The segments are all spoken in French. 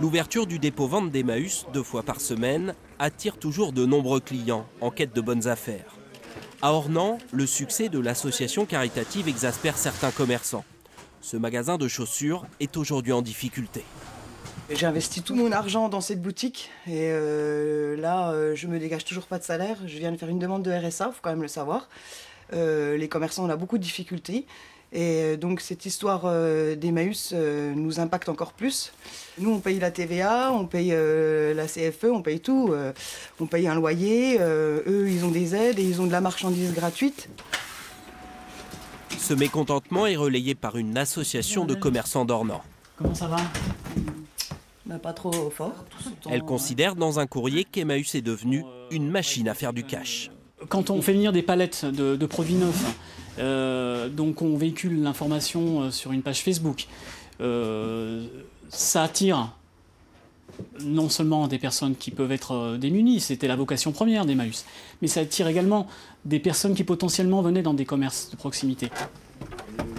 L'ouverture du dépôt vente d'Emmaüs deux fois par semaine attire toujours de nombreux clients en quête de bonnes affaires. À Ornans, le succès de l'association caritative exaspère certains commerçants. Ce magasin de chaussures est aujourd'hui en difficulté. J'ai investi tout mon argent dans cette boutique et euh, là, euh, je me dégage toujours pas de salaire. Je viens de faire une demande de RSA, faut quand même le savoir. Euh, les commerçants, on a beaucoup de difficultés. Et donc cette histoire d'Emmaüs nous impacte encore plus. Nous, on paye la TVA, on paye la CFE, on paye tout. on paye un loyer, eux, ils ont des aides et ils ont de la marchandise gratuite. Ce mécontentement est relayé par une association de commerçants d'Ornans. Comment ça va? Bah, Pas trop fort. Elle considère dans un courrier qu'Emmaüs est devenu une machine à faire du cash. Quand on fait venir des palettes de, produits neufs, euh, donc on véhicule l'information euh, sur une page Facebook, euh, ça attire non seulement des personnes qui peuvent être démunies, c'était la vocation première d'Emmaüs, mais ça attire également des personnes qui potentiellement venaient dans des commerces de proximité.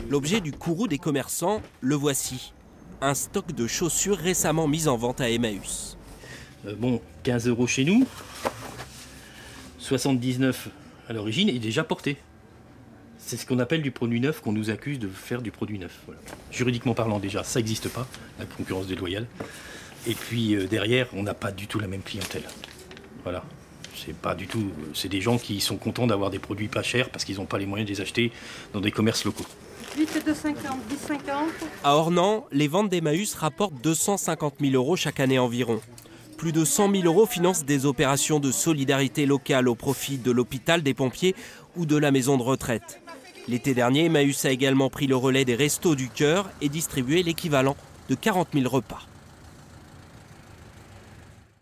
L'objet du courroux des commerçants, le voici un stock de chaussures récemment mis en vente à Emmaüs. Euh, bon, 15 euros chez nous, 79 à l'origine et déjà porté. C'est ce qu'on appelle du produit neuf, qu'on nous accuse de faire du produit neuf. Juridiquement parlant déjà, ça n'existe pas, la concurrence déloyale. Et puis euh, derrière, on n'a pas du tout la même clientèle. Voilà. C'est pas du tout. C'est des gens qui sont contents d'avoir des produits pas chers parce qu'ils n'ont pas les moyens de les acheter dans des commerces locaux. 8 de 50, 10, 50. À Ornans, les ventes d'Emmaüs rapportent 250 000 euros chaque année environ. Plus de 100 000 euros financent des opérations de solidarité locale au profit de l'hôpital, des pompiers ou de la maison de retraite. L'été dernier, Emmaüs a également pris le relais des restos du cœur et distribué l'équivalent de 40 000 repas.